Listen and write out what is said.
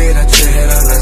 तेरा चेहरा नजर